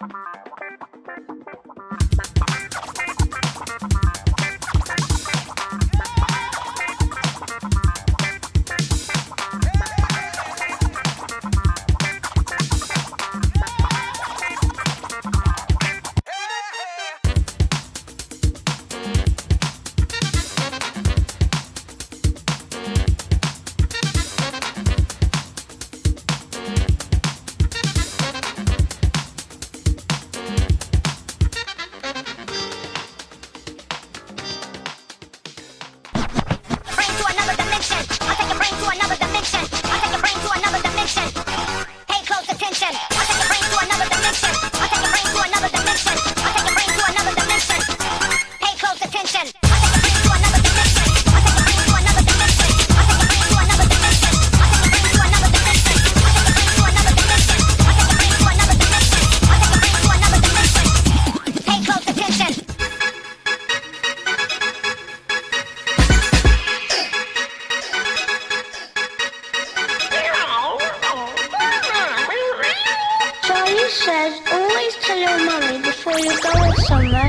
you mention. I take your brain to another dimension. says always tell your mummy before you go with someone.